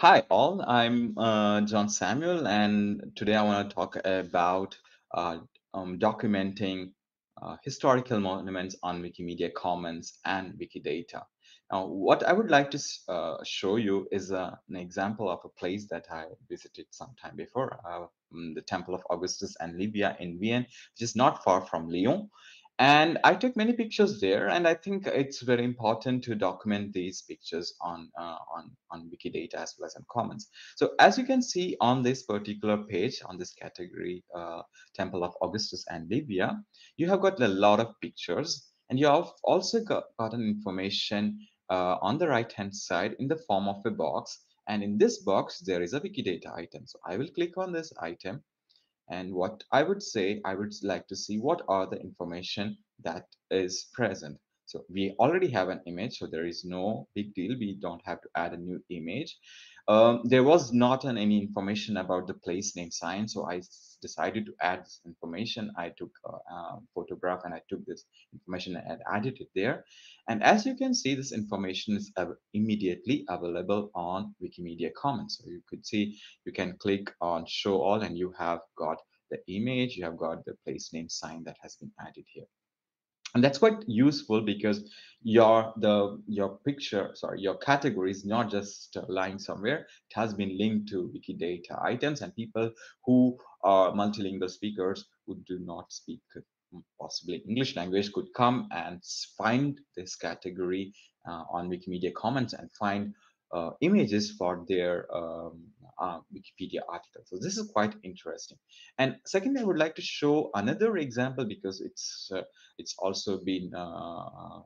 Hi, all. I'm uh, John Samuel, and today I want to talk about uh, um, documenting uh, historical monuments on Wikimedia Commons and Wikidata. Now, what I would like to uh, show you is uh, an example of a place that I visited some time before, uh, mm, the Temple of Augustus and Livia in Vienne, which is not far from Lyon. And I took many pictures there, and I think it's very important to document these pictures on uh, on on Wikidata as well as on Commons. So as you can see on this particular page, on this category, uh, Temple of Augustus and Livia, you have got a lot of pictures, and you have also got, gotten information uh, on the right hand side in the form of a box. And in this box, there is a Wikidata item. So I will click on this item and what I would say, I would like to see what are the information that is present. So we already have an image, so there is no big deal. We don't have to add a new image. Um, there was not an, any information about the place name sign, so I decided to add this information. I took a, a photograph and I took this information and added it there. And as you can see, this information is av- immediately available on Wikimedia Commons. So you could see you can click on show all and you have got the image, you have got the place name sign that has been added here. And that's quite useful because your the your picture, sorry, your category is not just lying somewhere. It has been linked to Wikidata items, and people who are multilingual speakers who do not speak uh, possibly English language could come and find this category uh, on Wikimedia Commons and find uh, images for their um, uh, Wikipedia article. So this is quite interesting. And secondly, I would like to show another example because it's uh, it's also been uh,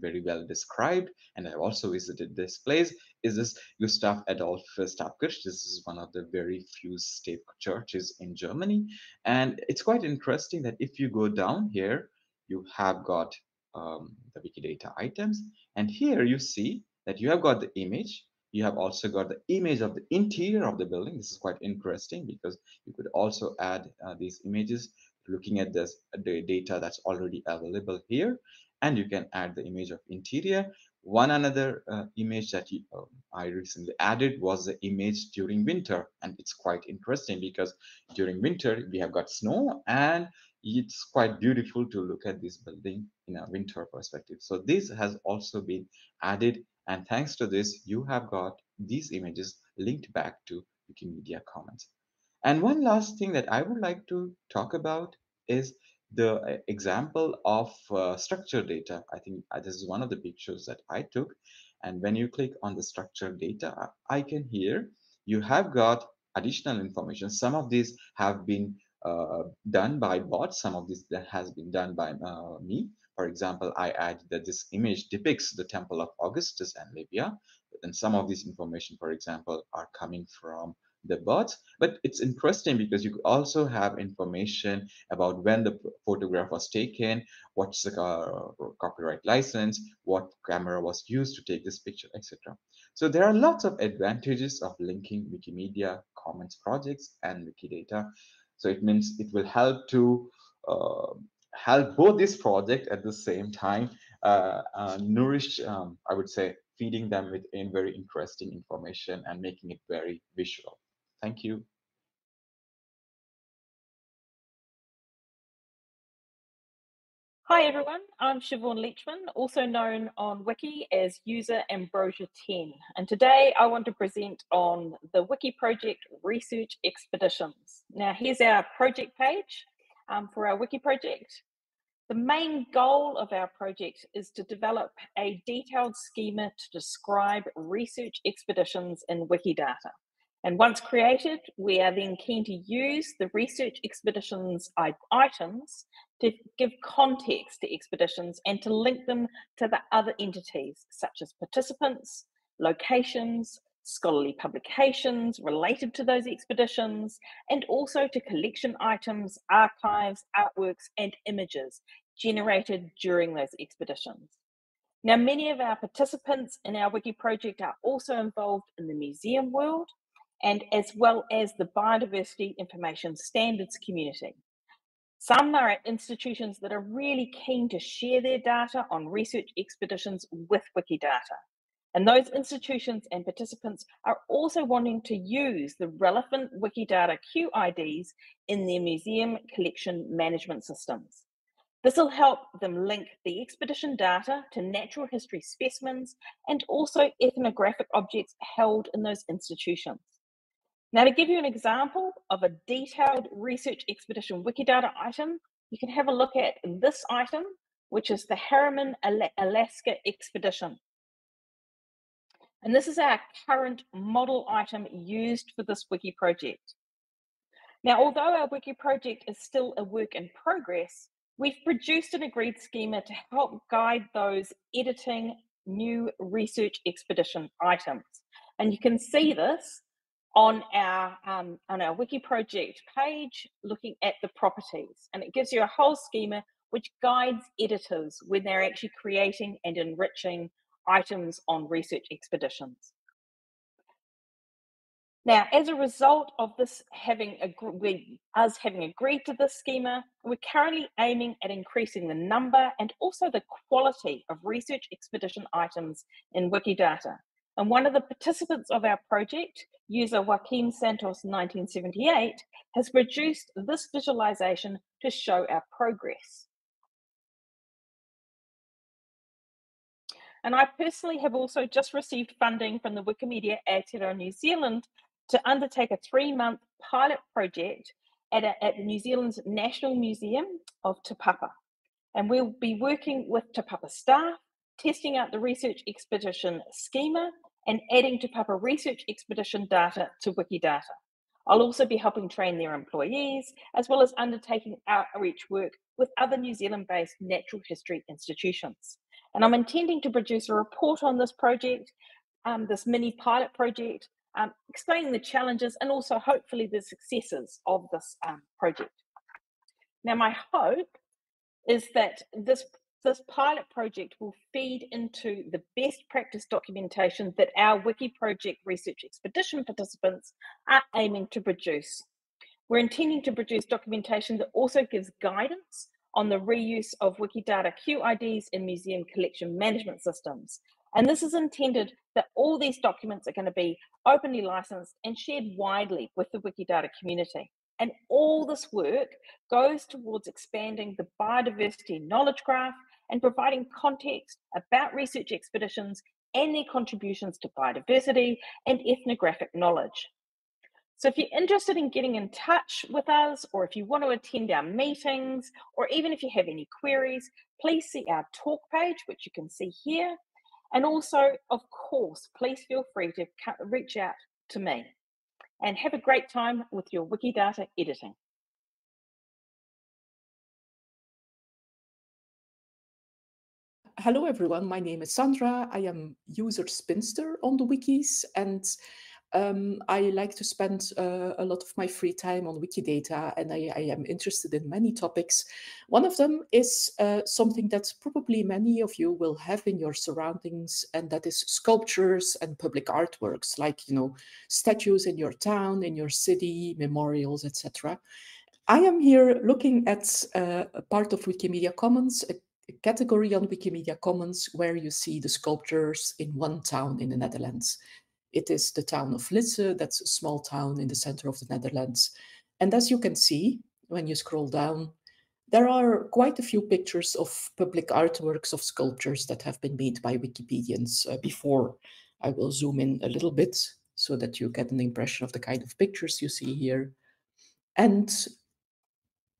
very well described, and I've also visited this place. Is this Gustav Adolf Stabkirche? This is one of the very few stave churches in Germany, and it's quite interesting that if you go down here, you have got um, the Wikidata items, and here you see that you have got the image. You have also got the image of the interior of the building. This is quite interesting because you could also add uh, these images looking at this the data that's already available here and you can add the image of interior one another uh, image that you, uh, i recently added was the image during winter and it's quite interesting because during winter we have got snow and it's quite beautiful to look at this building in a winter perspective so this has also been added and thanks to this you have got these images linked back to wikimedia commons and one last thing that I would like to talk about is the uh, example of uh, structured data. I think uh, this is one of the pictures that I took. And when you click on the structured data icon here, you have got additional information. Some of these have been uh, done by bots. Some of this that has been done by uh, me. For example, I add that this image depicts the temple of Augustus and Livia. And some of this information, for example, are coming from the bots but it's interesting because you also have information about when the photograph was taken what's the copyright license what camera was used to take this picture etc so there are lots of advantages of linking wikimedia commons projects and wikidata so it means it will help to uh, help both this project at the same time uh, uh, nourish um, i would say feeding them with in very interesting information and making it very visual Thank you. Hi everyone, I'm Siobhan Leachman, also known on Wiki as user Ambrosia10, and today I want to present on the Wiki project Research Expeditions. Now here's our project page um, for our Wiki project. The main goal of our project is to develop a detailed schema to describe research expeditions in Wikidata. And once created, we are then keen to use the research expeditions items to give context to expeditions and to link them to the other entities such as participants, locations, scholarly publications related to those expeditions, and also to collection items, archives, artworks, and images generated during those expeditions. Now, many of our participants in our Wiki project are also involved in the museum world and as well as the biodiversity information standards community. Some are at institutions that are really keen to share their data on research expeditions with Wikidata. And those institutions and participants are also wanting to use the relevant Wikidata QIDs in their museum collection management systems. This will help them link the expedition data to natural history specimens and also ethnographic objects held in those institutions. Now, to give you an example of a detailed research expedition Wikidata item, you can have a look at this item, which is the Harriman Alaska expedition. And this is our current model item used for this wiki project. Now, although our wiki project is still a work in progress, we've produced an agreed schema to help guide those editing new research expedition items. And you can see this on our um, on our wiki project page looking at the properties and it gives you a whole schema which guides editors when they're actually creating and enriching items on research expeditions. Now, as a result of this having agreed, we us having agreed to this schema, we're currently aiming at increasing the number and also the quality of research expedition items in Wikidata. And one of the participants of our project, user Joaquim Santos 1978, has produced this visualization to show our progress. And I personally have also just received funding from the Wikimedia Aotearoa New Zealand to undertake a three month pilot project at, a, at New Zealand's National Museum of Te Papa. And we'll be working with Te Papa staff, testing out the research expedition schema, and adding Te Papa research expedition data to Wikidata. I'll also be helping train their employees, as well as undertaking outreach work with other New Zealand based natural history institutions. And I'm intending to produce a report on this project, um, this mini pilot project, um, explaining the challenges and also hopefully the successes of this um, project. Now, my hope is that this, this pilot project will feed into the best practice documentation that our Wiki Project Research Expedition participants are aiming to produce. We're intending to produce documentation that also gives guidance on the reuse of Wikidata QIDs in museum collection management systems. And this is intended that all these documents are going to be openly licensed and shared widely with the Wikidata community. And all this work goes towards expanding the biodiversity knowledge graph and providing context about research expeditions and their contributions to biodiversity and ethnographic knowledge. So if you're interested in getting in touch with us, or if you want to attend our meetings, or even if you have any queries, please see our talk page, which you can see here. And also, of course, please feel free to reach out to me. And have a great time with your Wikidata editing. Hello everyone, my name is Sandra. I am user spinster on the wikis and um, I like to spend uh, a lot of my free time on Wikidata, and I, I, am interested in many topics. One of them is uh, something that probably many of you will have in your surroundings, and that is sculptures and public artworks, like you know statues in your town, in your city, memorials, etc. I am here looking at uh, a part of Wikimedia Commons, a category on Wikimedia Commons where you see the sculptures in one town in the Netherlands. It is the town of Lisse, that's a small town in the center of the Netherlands. And as you can see, when you scroll down, there are quite a few pictures of public artworks of sculptures that have been made by Wikipedians uh, before. I will zoom in a little bit so that you get an impression of the kind of pictures you see here. And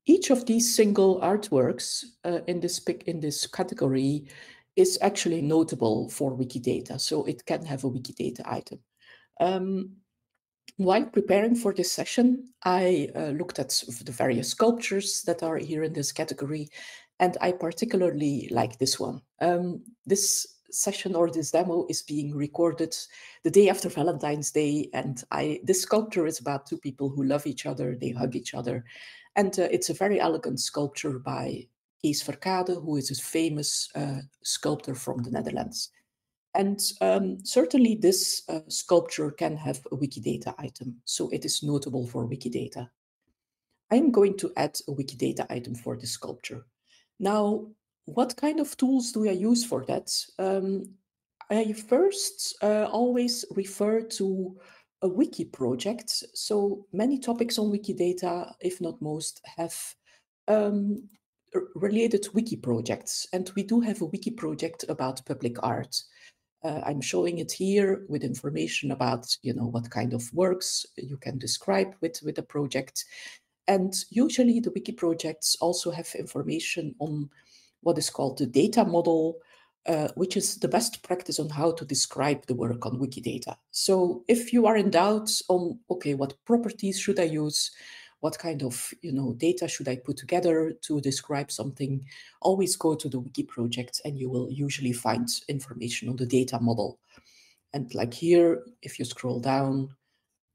each of these single artworks uh, in this in this category is actually notable for Wikidata, so it can have a Wikidata item. Um, while preparing for this session, I uh, looked at the various sculptures that are here in this category, and I particularly like this one. Um, this session or this demo is being recorded the day after Valentine's Day, and I this sculpture is about two people who love each other, they hug each other, and uh, it's a very elegant sculpture by Kees Verkade, who is a famous uh, sculptor from the Netherlands. And um, certainly this uh, sculpture can have a Wikidata item, so it is notable for Wikidata. I am going to add a Wikidata item for this sculpture. Now, what kind of tools do I use for that? Um, I first uh, always refer to a wiki project. So many topics on Wikidata, if not most, have um, related wiki projects. And we do have a wiki project about public art. Uh, I'm showing it here with information about, you know, what kind of works you can describe with, with a project. And usually the wiki projects also have information on what is called the data model, uh, which is the best practice on how to describe the work on Wikidata. So if you are in doubt on, okay, what properties should I use? What kind of you know data should I put together to describe something? Always go to the wiki project and you will usually find information on the data model. And like here, if you scroll down,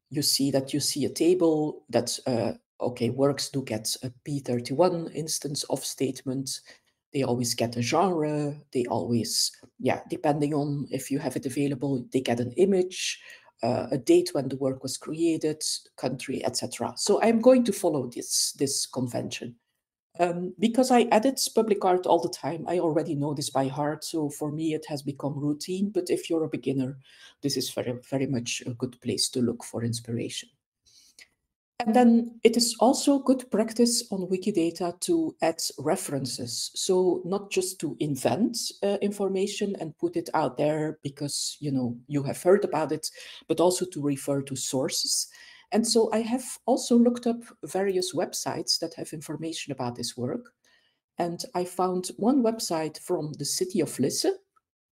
you see that you see a table that, uh, okay, works do get a P31 instance of statement they always get a genre they always yeah depending on if you have it available they get an image uh, a date when the work was created country etc so i'm going to follow this this convention. Um, because i edit public art all the time. I already know this by heart so for me it has become routine but if you're a beginner this is very very much a good place to look for inspiration and then it is also good practice on Wikidata to add references. So not just to invent uh, information and put it out there because you know you have heard about it, but also to refer to sources. And so I have also looked up various websites that have information about this work. And I found one website from the city of Lisse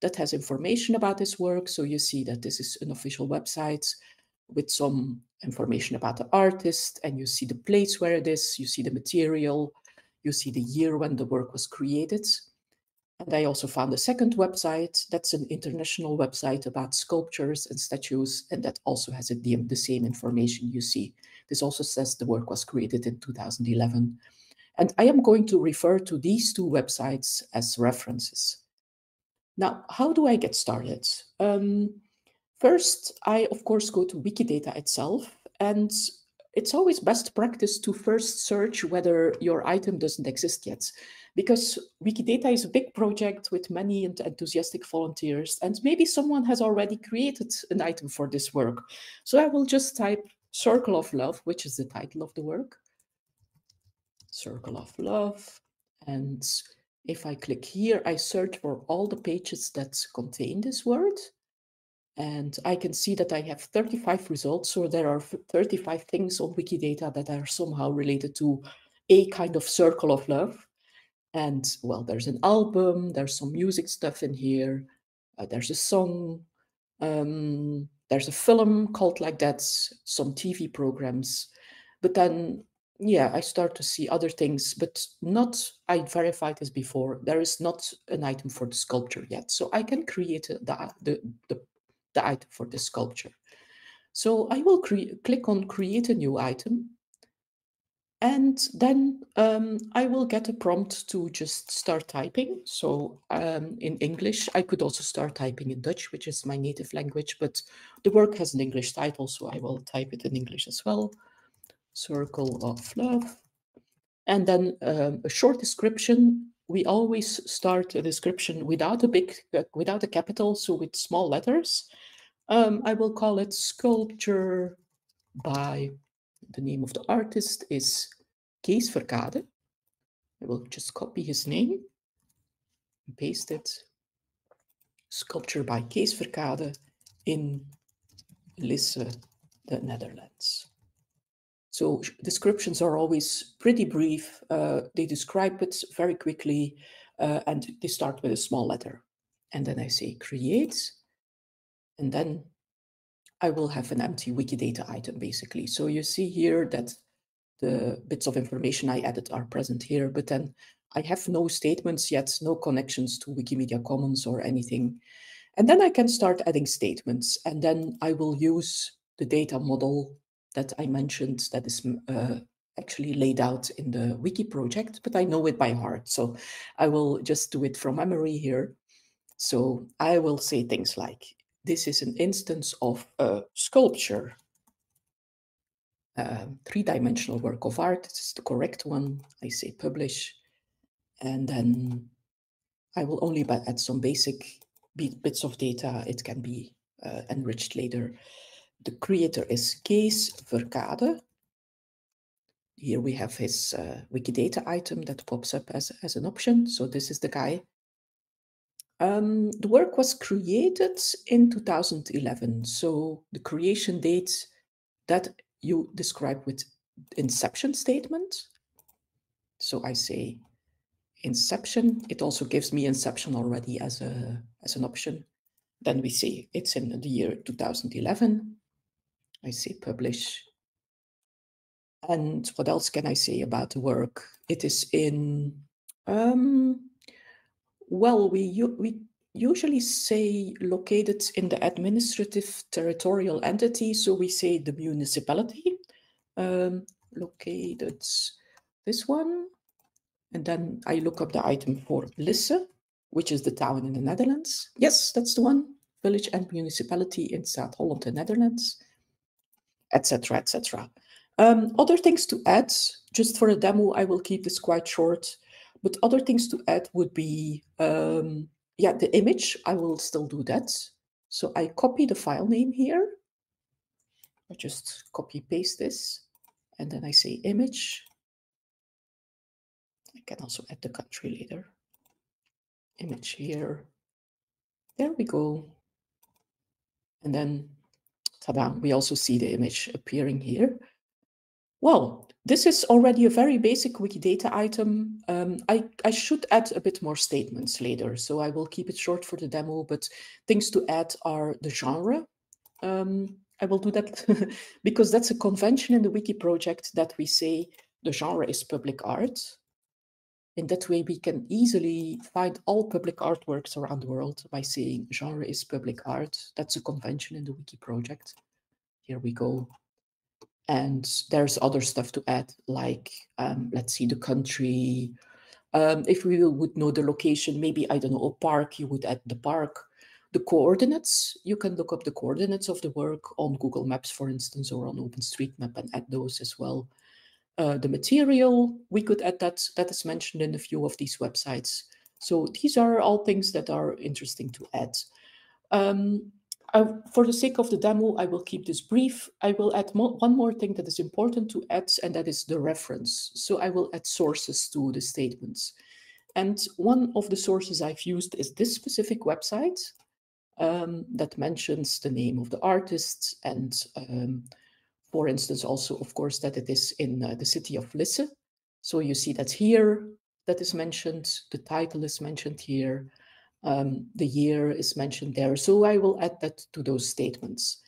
that has information about this work. So you see that this is an official website with some information about the artist and you see the place where it is, you see the material, you see the year when the work was created. And I also found a second website that's an international website about sculptures and statues, and that also has the, the same information you see. This also says the work was created in 2011. And I am going to refer to these two websites as references. Now, how do I get started? Um, First, I, of course, go to Wikidata itself, and it's always best practice to first search whether your item doesn't exist yet. Because Wikidata is a big project with many enthusiastic volunteers, and maybe someone has already created an item for this work. So I will just type Circle of Love, which is the title of the work. Circle of Love. And if I click here, I search for all the pages that contain this word. And I can see that I have 35 results. So there are 35 things on Wikidata that are somehow related to a kind of circle of love. And well, there's an album, there's some music stuff in here, uh, there's a song, um, there's a film called like that, some TV programs. But then, yeah, I start to see other things, but not, I verified this before, there is not an item for the sculpture yet. So I can create the, the, the the item for the sculpture. So I will click on create a new item. And then um, I will get a prompt to just start typing. So um, in English, I could also start typing in Dutch, which is my native language, but the work has an English title, so I will type it in English as well. Circle of Love. And then um, a short description. We always start a description without a big, uh, without a capital, so with small letters. Um, I will call it Sculpture by, the name of the artist is Kees Verkade. I will just copy his name and paste it. Sculpture by Kees Verkade in Lisse, the Netherlands. So descriptions are always pretty brief. Uh, they describe it very quickly uh, and they start with a small letter. And then I say create and then I will have an empty Wikidata item basically. So you see here that the bits of information I added are present here, but then I have no statements yet, no connections to Wikimedia Commons or anything. And then I can start adding statements and then I will use the data model that I mentioned that is uh, actually laid out in the wiki project, but I know it by heart. So I will just do it from memory here. So I will say things like this is an instance of a sculpture, a three-dimensional work of art. This is the correct one. I say publish, and then I will only add some basic bits of data. It can be uh, enriched later. The creator is Kees Verkade. Here we have his uh, Wikidata item that pops up as, as an option. So this is the guy. Um, the work was created in 2011. So the creation date that you describe with inception statement. So I say inception. It also gives me inception already as a as an option. Then we say it's in the year 2011. I say publish. And what else can I say about the work? It is in, um, well, we, we usually say located in the administrative territorial entity. So we say the municipality um, located this one. And then I look up the item for Lisse, which is the town in the Netherlands. Yes, that's the one. Village and municipality in South Holland, the Netherlands, etc., etc. Um, other things to add, just for a demo, I will keep this quite short. But other things to add would be, um, yeah, the image. I will still do that. So I copy the file name here. I just copy paste this, and then I say image. I can also add the country later. Image here. There we go. And then, ta-da, we also see the image appearing here. Well, this is already a very basic Wikidata item. Um, I, I should add a bit more statements later, so I will keep it short for the demo, but things to add are the genre. Um, I will do that because that's a convention in the Wiki project that we say the genre is public art. In that way, we can easily find all public artworks around the world by saying genre is public art. That's a convention in the Wiki project. Here we go. And there's other stuff to add, like, um, let's see, the country. Um, if we would know the location, maybe, I don't know, a park, you would add the park. The coordinates, you can look up the coordinates of the work on Google Maps, for instance, or on OpenStreetMap and add those as well. Uh, the material, we could add that, that is mentioned in a few of these websites. So these are all things that are interesting to add. Um, I, for the sake of the demo, I will keep this brief. I will add mo one more thing that is important to add, and that is the reference. So I will add sources to the statements. And one of the sources I've used is this specific website um, that mentions the name of the artist and um, for instance, also, of course, that it is in uh, the city of Lisse. So you see that here, that is mentioned, the title is mentioned here, um, the year is mentioned there. So I will add that to those statements.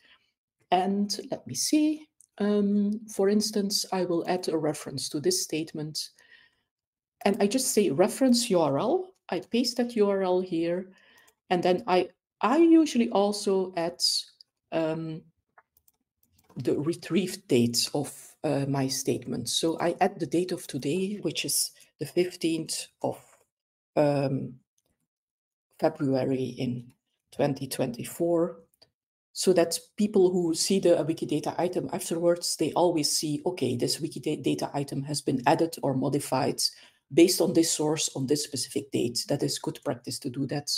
And let me see. Um, for instance, I will add a reference to this statement. And I just say reference URL. I paste that URL here. And then I, I usually also add um, the retrieved dates of uh, my statement. So I add the date of today, which is the 15th of um, February in 2024, so that people who see the Wikidata item afterwards, they always see, okay, this Wikidata item has been added or modified based on this source on this specific date. That is good practice to do that.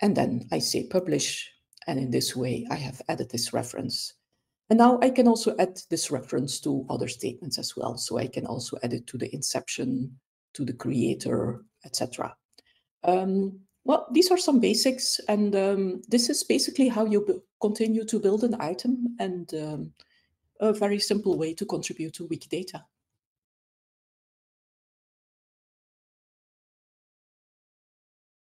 And then I say publish, and in this way I have added this reference. And now I can also add this reference to other statements as well. So I can also add it to the inception, to the creator, etc. Um, well, these are some basics, and um, this is basically how you continue to build an item and um, a very simple way to contribute to Wikidata.